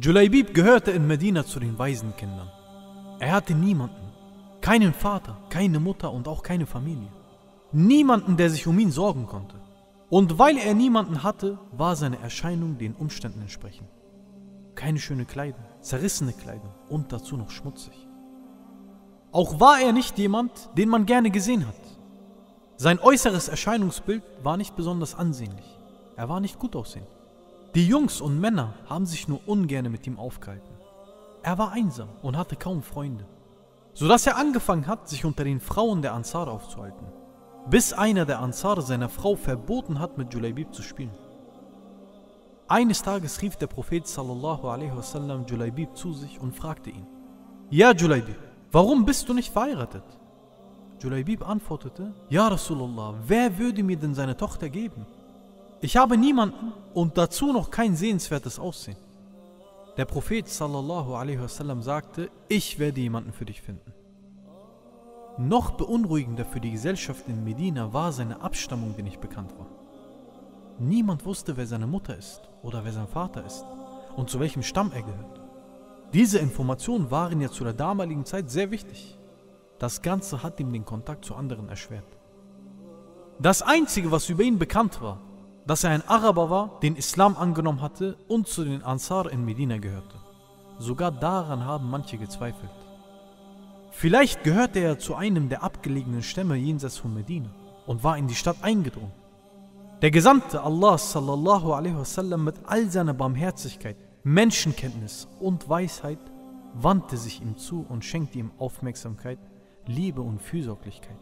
Julaibib gehörte in Medina zu den Waisenkindern. Er hatte niemanden, keinen Vater, keine Mutter und auch keine Familie. Niemanden, der sich um ihn sorgen konnte. Und weil er niemanden hatte, war seine Erscheinung den Umständen entsprechend. Keine schöne Kleidung, zerrissene Kleidung und dazu noch schmutzig. Auch war er nicht jemand, den man gerne gesehen hat. Sein äußeres Erscheinungsbild war nicht besonders ansehnlich. Er war nicht gut aussehend. Die Jungs und Männer haben sich nur ungern mit ihm aufgehalten. Er war einsam und hatte kaum Freunde, sodass er angefangen hat, sich unter den Frauen der Ansar aufzuhalten, bis einer der Ansar seiner Frau verboten hat, mit Julaibib zu spielen. Eines Tages rief der Prophet sallallahu alaihi wasallam Julaibib zu sich und fragte ihn: Ja, Julaibib, warum bist du nicht verheiratet? Julaibib antwortete: Ja, Rasulullah, wer würde mir denn seine Tochter geben? Ich habe niemanden und dazu noch kein sehenswertes Aussehen. Der Prophet sallallahu alaihi wasallam sagte, ich werde jemanden für dich finden. Noch beunruhigender für die Gesellschaft in Medina war seine Abstammung, die nicht bekannt war. Niemand wusste, wer seine Mutter ist oder wer sein Vater ist und zu welchem Stamm er gehört. Diese Informationen waren ja zu der damaligen Zeit sehr wichtig. Das Ganze hat ihm den Kontakt zu anderen erschwert. Das Einzige, was über ihn bekannt war, dass er ein Araber war, den Islam angenommen hatte und zu den Ansar in Medina gehörte. Sogar daran haben manche gezweifelt. Vielleicht gehörte er zu einem der abgelegenen Stämme jenseits von Medina und war in die Stadt eingedrungen. Der Gesandte Allah sallallahu alaihi wasallam mit all seiner Barmherzigkeit, Menschenkenntnis und Weisheit wandte sich ihm zu und schenkte ihm Aufmerksamkeit, Liebe und Fürsorglichkeit.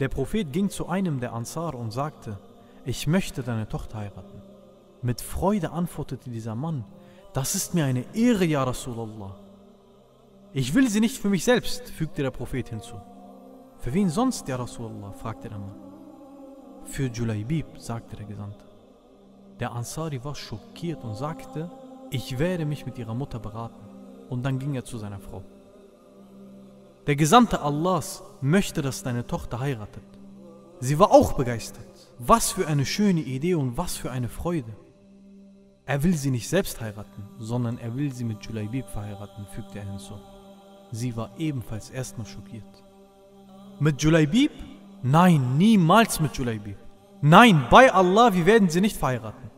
Der Prophet ging zu einem der Ansar und sagte, ich möchte deine Tochter heiraten. Mit Freude antwortete dieser Mann, das ist mir eine Ehre, ja Rasulallah. Ich will sie nicht für mich selbst, fügte der Prophet hinzu. Für wen sonst, ja Rasulallah? fragte der Mann. Für Julaibib, sagte der Gesandte. Der Ansari war schockiert und sagte, ich werde mich mit ihrer Mutter beraten. Und dann ging er zu seiner Frau. Der Gesandte Allahs möchte, dass deine Tochter heiratet. Sie war auch begeistert. Was für eine schöne Idee und was für eine Freude. Er will sie nicht selbst heiraten, sondern er will sie mit Julaibib verheiraten, fügte er hinzu. Sie war ebenfalls erstmal schockiert. Mit Julaibib? Nein, niemals mit Julaibib. Nein, bei Allah, wir werden sie nicht verheiraten.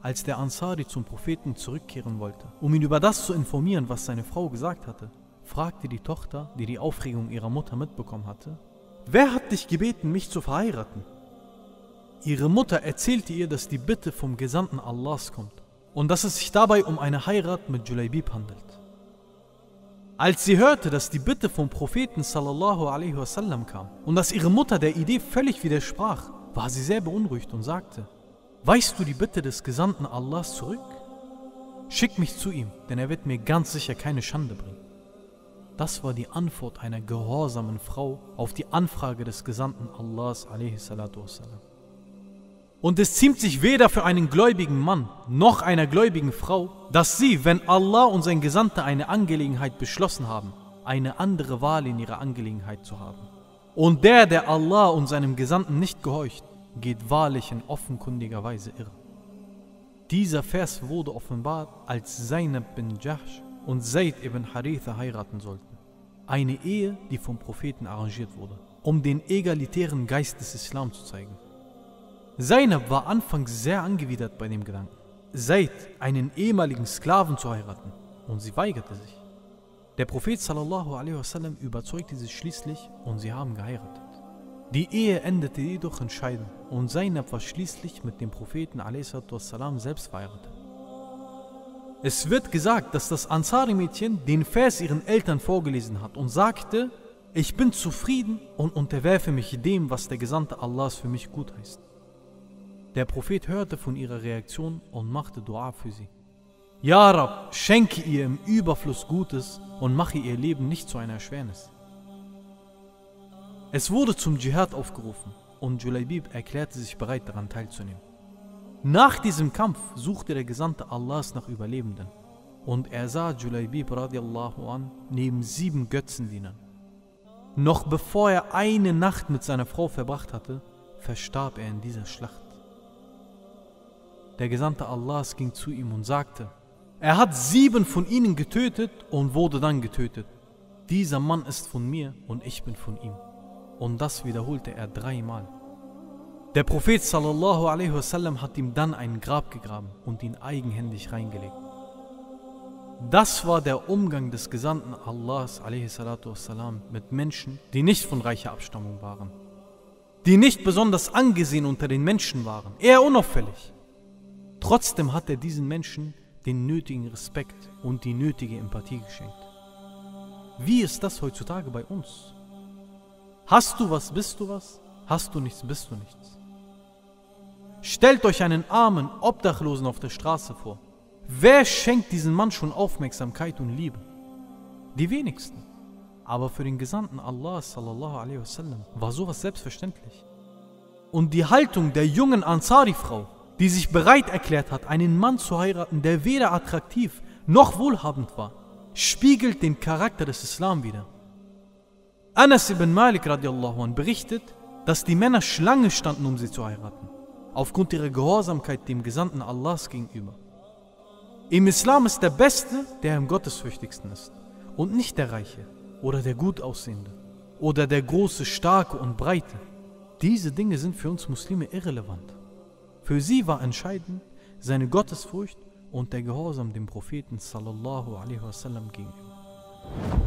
Als der Ansari zum Propheten zurückkehren wollte, um ihn über das zu informieren, was seine Frau gesagt hatte, fragte die Tochter, die die Aufregung ihrer Mutter mitbekommen hatte, Wer hat dich gebeten, mich zu verheiraten? Ihre Mutter erzählte ihr, dass die Bitte vom Gesandten Allahs kommt und dass es sich dabei um eine Heirat mit Julaibib handelt. Als sie hörte, dass die Bitte vom Propheten sallallahu alaihi wasallam kam und dass ihre Mutter der Idee völlig widersprach, war sie sehr beunruhigt und sagte, Weißt du die Bitte des Gesandten Allahs zurück? Schick mich zu ihm, denn er wird mir ganz sicher keine Schande bringen. Das war die Antwort einer gehorsamen Frau auf die Anfrage des Gesandten Allahs. Und es ziemt sich weder für einen gläubigen Mann noch einer gläubigen Frau, dass sie, wenn Allah und sein Gesandter eine Angelegenheit beschlossen haben, eine andere Wahl in ihrer Angelegenheit zu haben. Und der, der Allah und seinem Gesandten nicht gehorcht, geht wahrlich in offenkundiger Weise irre. Dieser Vers wurde offenbart, als Zainab bin Jahsh und Zayd ibn Haritha heiraten sollten. Eine Ehe, die vom Propheten arrangiert wurde, um den egalitären Geist des Islam zu zeigen. Zainab war anfangs sehr angewidert bei dem Gedanken, Zayd, einen ehemaligen Sklaven zu heiraten, und sie weigerte sich. Der Prophet sallallahu alaihi wasallam überzeugte sie schließlich und sie haben geheiratet. Die Ehe endete jedoch in Scheidung und Zainab war schließlich mit dem Propheten wassalam, selbst verheiratet. Es wird gesagt, dass das Ansari-Mädchen den Vers ihren Eltern vorgelesen hat und sagte, ich bin zufrieden und unterwerfe mich dem, was der Gesandte Allahs für mich gut heißt. Der Prophet hörte von ihrer Reaktion und machte Dua für sie. Ja Rab, schenke ihr im Überfluss Gutes und mache ihr Leben nicht zu einer Erschwernis. Es wurde zum Dschihad aufgerufen und Julaibib erklärte sich bereit daran teilzunehmen. Nach diesem Kampf suchte der Gesandte Allahs nach Überlebenden und er sah Julaibib radiallahu an neben sieben Götzendienern. Noch bevor er eine Nacht mit seiner Frau verbracht hatte, verstarb er in dieser Schlacht. der Gesandte Allahs ging zu ihm und sagte, er hat sieben von ihnen getötet und wurde dann getötet. Dieser Mann ist von mir und ich bin von ihm. Und das wiederholte er dreimal. Der Prophet sallallahu wasallam hat ihm dann ein Grab gegraben und ihn eigenhändig reingelegt. Das war der Umgang des Gesandten Allahs wassalam, mit Menschen, die nicht von reicher Abstammung waren, die nicht besonders angesehen unter den Menschen waren, eher unauffällig. Trotzdem hat er diesen Menschen den nötigen Respekt und die nötige Empathie geschenkt. Wie ist das heutzutage bei uns? Hast du was, bist du was? Hast du nichts, bist du nichts. Stellt euch einen armen Obdachlosen auf der Straße vor. Wer schenkt diesem Mann schon Aufmerksamkeit und Liebe? Die wenigsten. Aber für den Gesandten Allah wasallam war sowas selbstverständlich. Und die Haltung der jungen Ansari-Frau, die sich bereit erklärt hat, einen Mann zu heiraten, der weder attraktiv noch wohlhabend war, spiegelt den Charakter des Islam wider. Anas ibn Malik berichtet, dass die Männer Schlange standen, um sie zu heiraten, aufgrund ihrer Gehorsamkeit dem Gesandten Allahs gegenüber. Im Islam ist der Beste, der am gottesfürchtigsten ist und nicht der Reiche oder der Gutaussehende oder der große, starke und breite. Diese Dinge sind für uns Muslime irrelevant. Für sie war entscheidend seine Gottesfurcht und der Gehorsam dem Propheten sallallahu alaihi wasallam gegenüber.